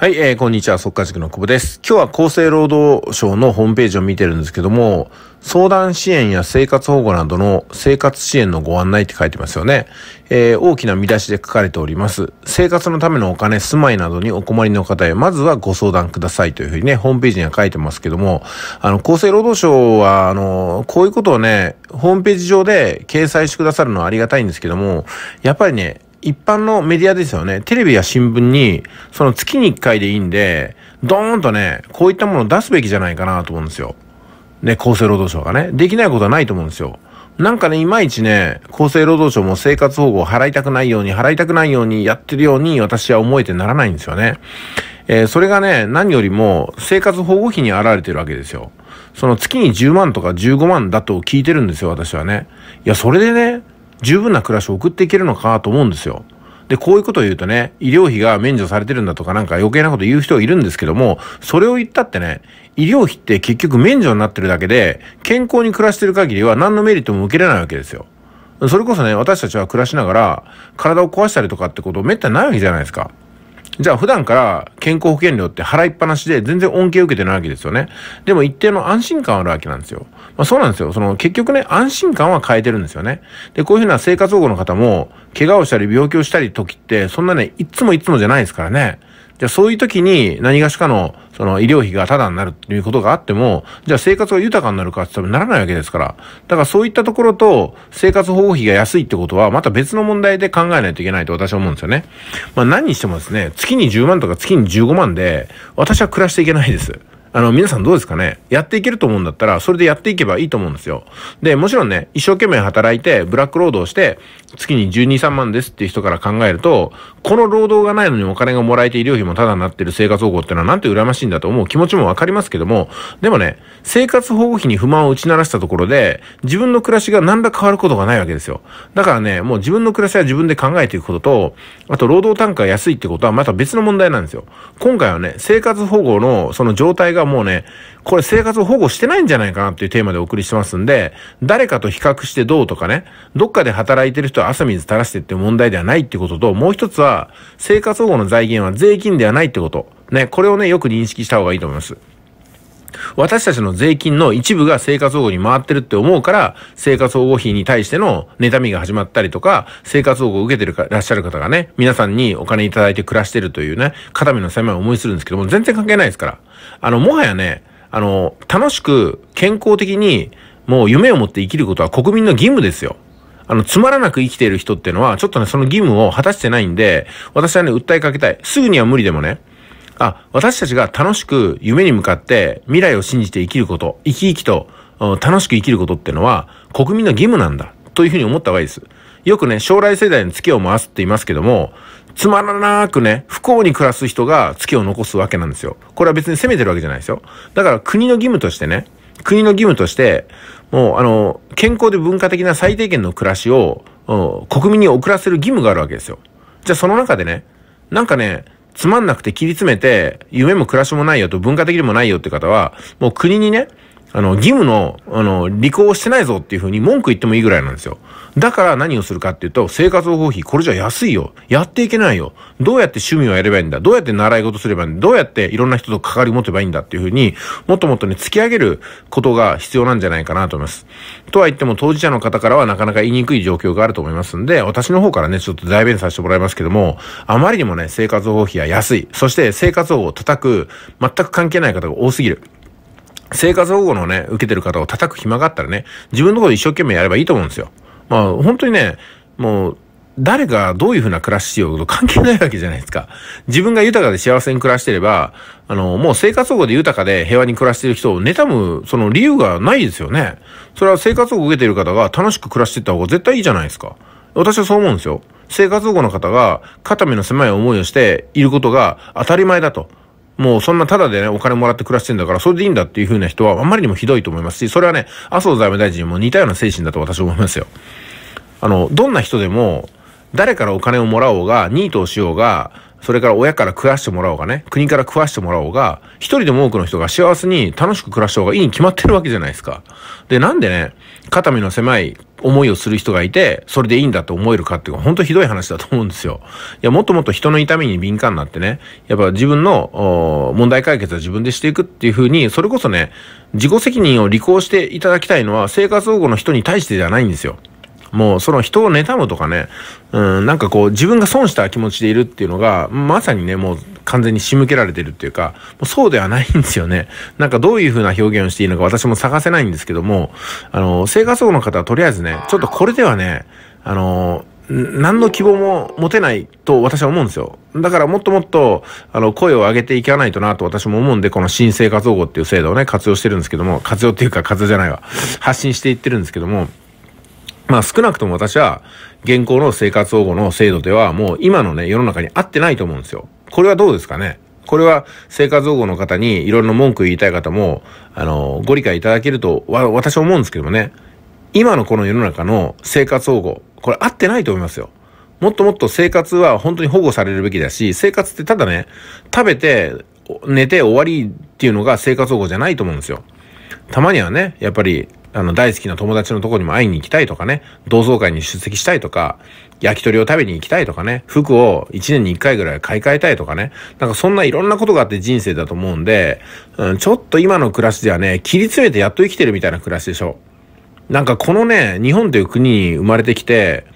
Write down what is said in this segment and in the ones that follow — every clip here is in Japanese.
はい、えー、こんにちは、速稼塾の久保です。今日は厚生労働省のホームページを見てるんですけども、相談支援や生活保護などの生活支援のご案内って書いてますよね。えー、大きな見出しで書かれております。生活のためのお金、住まいなどにお困りの方へ、まずはご相談くださいというふうにね、ホームページには書いてますけども、あの、厚生労働省は、あの、こういうことをね、ホームページ上で掲載してくださるのはありがたいんですけども、やっぱりね、一般のメディアですよね。テレビや新聞に、その月に一回でいいんで、ドーンとね、こういったものを出すべきじゃないかなと思うんですよ。ね、厚生労働省がね。できないことはないと思うんですよ。なんかね、いまいちね、厚生労働省も生活保護を払いたくないように、払いたくないようにやってるように私は思えてならないんですよね。えー、それがね、何よりも生活保護費に現れてるわけですよ。その月に10万とか15万だと聞いてるんですよ、私はね。いや、それでね、十分な暮らしを送っていけるのかと思うんですよ。で、こういうことを言うとね、医療費が免除されてるんだとかなんか余計なこと言う人いるんですけども、それを言ったってね、医療費って結局免除になってるだけで、健康に暮らしてる限りは何のメリットも受けれないわけですよ。それこそね、私たちは暮らしながら、体を壊したりとかってことめったにないわけじゃないですか。じゃあ普段から健康保険料って払いっぱなしで全然恩恵を受けてないわけですよね。でも一定の安心感あるわけなんですよ。まあそうなんですよ。その結局ね、安心感は変えてるんですよね。で、こういうふうな生活保護の方も、怪我をしたり病気をしたり時って、そんなね、いつもいつもじゃないですからね。じゃあそういう時に何がしかのその医療費がタダになるっていうことがあっても、じゃあ生活が豊かになるかって言ったらならないわけですから。だからそういったところと生活保護費が安いってことはまた別の問題で考えないといけないと私は思うんですよね。まあ何にしてもですね、月に10万とか月に15万で私は暮らしていけないです。あの、皆さんどうですかね？やっていけると思うんだったら、それでやっていけばいいと思うんですよ。で、もちろんね、一生懸命働いて、ブラック労働して、月に12、3万ですっていう人から考えると、この労働がないのにお金がもらえて医療費もタダになってる生活保護っていうのはなんて羨ましいんだと思う気持ちもわかりますけども、でもね、生活保護費に不満を打ち鳴らしたところで、自分の暮らしが何ら変わることがないわけですよ。だからね、もう自分の暮らしは自分で考えていくことと、あと労働単価が安いってことはまた別の問題なんですよ。今回はね、生活保護のその状態ががもうね、これ生活保護してないんじゃないかなっていうテーマでお送りしてますんで、誰かと比較してどうとかね、どっかで働いてる人は朝水垂らしてって問題ではないってことと、もう一つは、生活保護の財源は税金ではないってこと。ね、これをね、よく認識した方がいいと思います。私たちの税金の一部が生活保護に回ってるって思うから、生活保護費に対しての妬みが始まったりとか、生活保護を受けてるらっしゃる方がね、皆さんにお金いただいて暮らしてるというね、肩身の狭い思いするんですけども、全然関係ないですから。あの、もはやね、あの、楽しく健康的にもう夢を持って生きることは国民の義務ですよ。あの、つまらなく生きている人っていうのは、ちょっとね、その義務を果たしてないんで、私はね、訴えかけたい。すぐには無理でもね、あ、私たちが楽しく夢に向かって未来を信じて生きること、生き生きと楽しく生きることってのは国民の義務なんだというふうに思った方がいいです。よくね、将来世代に月を回すって言いますけども、つまらなくね、不幸に暮らす人が月を残すわけなんですよ。これは別に責めてるわけじゃないですよ。だから国の義務としてね、国の義務として、もうあの、健康で文化的な最低限の暮らしを国民に送らせる義務があるわけですよ。じゃあその中でね、なんかね、つまんなくて切り詰めて、夢も暮らしもないよと文化的にもないよって方は、もう国にね、あの、義務の、あの、履行してないぞっていうふうに文句言ってもいいぐらいなんですよ。だから何をするかっていうと、生活保護費、これじゃ安いよ。やっていけないよ。どうやって趣味をやればいいんだ。どうやって習い事すればいいんだ。どうやっていろんな人と関わり持てばいいんだっていうふうに、もっともっとね、突き上げることが必要なんじゃないかなと思います。とは言っても、当事者の方からはなかなか言いにくい状況があると思いますんで、私の方からね、ちょっと代弁させてもらいますけども、あまりにもね、生活保護費は安い。そして生活保護を叩く、全く関係ない方が多すぎる。生活保護のね、受けてる方を叩く暇があったらね、自分のこと一生懸命やればいいと思うんですよ。まあ、本当にね、もう、誰がどういうふうな暮らししようと関係ないわけじゃないですか。自分が豊かで幸せに暮らしてれば、あの、もう生活保護で豊かで平和に暮らしてる人を妬む、その理由がないですよね。それは生活保護を受けてる方が楽しく暮らしていった方が絶対いいじゃないですか。私はそう思うんですよ。生活保護の方が肩身の狭い思いをしていることが当たり前だと。もうそんなタダでね、お金もらって暮らしてんだから、それでいいんだっていう風な人はあまりにもひどいと思いますし、それはね、麻生財務大臣も似たような精神だと私は思いますよ。あの、どんな人でも、誰からお金をもらおうが、ニートをしようが、それから親から食わしてもらおうがね、国から食わしてもらおうが、一人でも多くの人が幸せに楽しく暮らした方がいいに決まってるわけじゃないですか。で、なんでね、肩身の狭い思いをする人がいて、それでいいんだと思えるかっていうのは本当ひどい話だと思うんですよ。いや、もっともっと人の痛みに敏感になってね、やっぱ自分の問題解決は自分でしていくっていうふうに、それこそね、自己責任を履行していただきたいのは生活保護の人に対してではないんですよ。もうその人を妬むとかね、うん、なんかこう自分が損した気持ちでいるっていうのが、まさにね、もう完全に仕向けられてるっていうか、もうそうではないんですよね。なんかどういう風な表現をしていいのか私も探せないんですけども、あの、生活保護の方はとりあえずね、ちょっとこれではね、あの、何の希望も持てないと私は思うんですよ。だからもっともっと、あの、声を上げていかないとなと私も思うんで、この新生活保護っていう制度をね、活用してるんですけども、活用っていうか活用じゃないわ。発信していってるんですけども、まあ少なくとも私は現行の生活保護の制度ではもう今のね世の中に合ってないと思うんですよ。これはどうですかね？これは生活保護の方にいろいろな文句言いたい方も、あの、ご理解いただけると私は思うんですけどもね、今のこの世の中の生活保護、これ合ってないと思いますよ。もっともっと生活は本当に保護されるべきだし、生活ってただね、食べて、寝て終わりっていうのが生活保護じゃないと思うんですよ。たまにはね、やっぱりあの、大好きな友達のとこにも会いに行きたいとかね、同窓会に出席したいとか、焼き鳥を食べに行きたいとかね、服を1年に1回ぐらい買い替えたいとかね、なんかそんないろんなことがあって人生だと思うんで、うん、ちょっと今の暮らしではね、切り詰めてやっと生きてるみたいな暮らしでしょ。なんかこのね、日本という国に生まれてきて、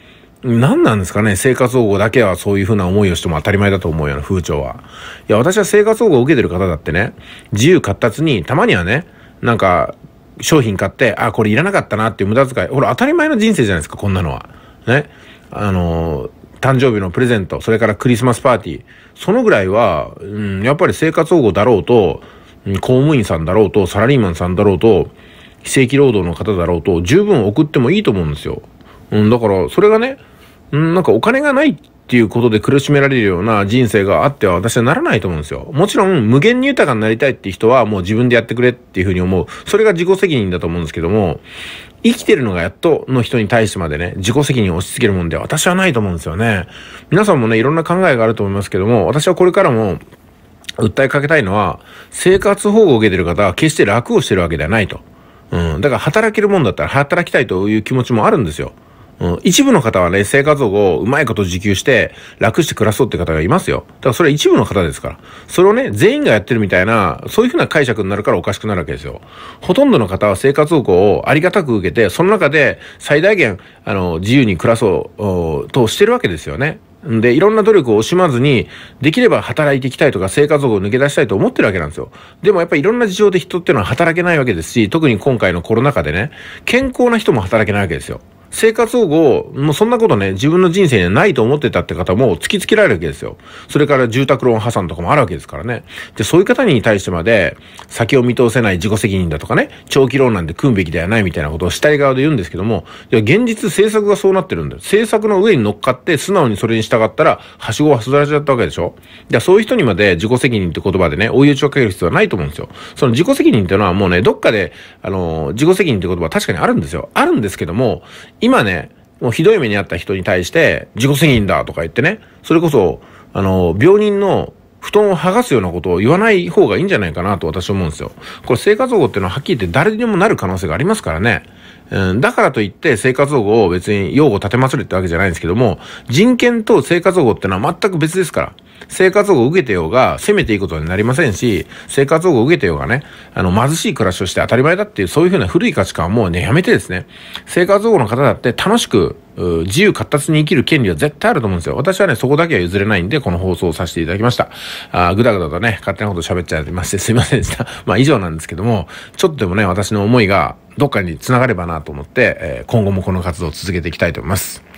何なんですかね生活保護だけはそういうふうな思いをしても当たり前だと思うような風潮は。いや、私は生活保護を受けてる方だってね、自由闊達に、たまにはね、なんか、商品買って、あ、これいらなかったなっていう無駄遣い。ほら、当たり前の人生じゃないですか、こんなのは。ね。あの、誕生日のプレゼント、それからクリスマスパーティー。そのぐらいは、うん、やっぱり生活保護だろうと、公務員さんだろうと、サラリーマンさんだろうと、非正規労働の方だろうと、十分送ってもいいと思うんですよ。うん、だから、それがね、うん、なんかお金がないっていうことで苦しめられるような人生があっては私はならないと思うんですよ。もちろん無限に豊かになりたいっていう人はもう自分でやってくれっていうふうに思う。それが自己責任だと思うんですけども、生きてるのがやっとの人に対してまでね、自己責任を押し付けるもんで私はないと思うんですよね。皆さんもね、いろんな考えがあると思いますけども、私はこれからも訴えかけたいのは、生活保護を受けてる方は決して楽をしてるわけではないと。うん。だから働けるもんだったら働きたいという気持ちもあるんですよ。うん、一部の方はね、生活保護をうまいこと自給して、楽して暮らそうって方がいますよ。だからそれは一部の方ですから。それをね、全員がやってるみたいな、そういうふうな解釈になるからおかしくなるわけですよ。ほとんどの方は生活保護をありがたく受けて、その中で最大限、あの、自由に暮らそうとしてるわけですよね。で、いろんな努力を惜しまずに、できれば働いていきたいとか生活保護を抜け出したいと思ってるわけなんですよ。でもやっぱりいろんな事情で人っていうのは働けないわけですし、特に今回のコロナ禍でね、健康な人も働けないわけですよ。生活保護、もうそんなことね、自分の人生にはないと思ってたって方も突きつけられるわけですよ。それから住宅ローン破産とかもあるわけですからね。で、そういう方に対してまで、先を見通せない自己責任だとかね、長期ローンなんて組むべきではないみたいなことをしたい側で言うんですけども、いや、現実政策がそうなってるんだよ。政策の上に乗っかって素直にそれに従ったら、はしごは外れちゃったわけでしょ。で、そういう人にまで自己責任って言葉でね、追い打ちをかける必要はないと思うんですよ。その自己責任っていうのはもうね、どっかで、あの、自己責任って言葉確かにあるんですよ。あるんですけども、今ね、もうひどい目に遭った人に対して、自己責任だとか言ってね、それこそ、あの、病人の布団を剥がすようなことを言わない方がいいんじゃないかなと私は思うんですよ。これ生活保護っていうのははっきり言って誰にもなる可能性がありますからね。うん、だからといって生活保護を別に用語立てまするってわけじゃないんですけども、人権と生活保護ってのは全く別ですから。生活保護を受けてようが、責めていいことになりませんし、生活保護を受けてようがね、あの、貧しい暮らしをして当たり前だっていう、そういうふうな古い価値観はもうね、やめてですね、生活保護の方だって楽しく、自由活達に生きる権利は絶対あると思うんですよ。私はね、そこだけは譲れないんで、この放送をさせていただきました。あぐだぐだとね、勝手なこと喋っちゃいましてすいませんでした。まあ以上なんですけども、ちょっとでもね、私の思いがどっかに繋がればなと思って、え、今後もこの活動を続けていきたいと思います。